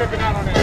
tripping out on it.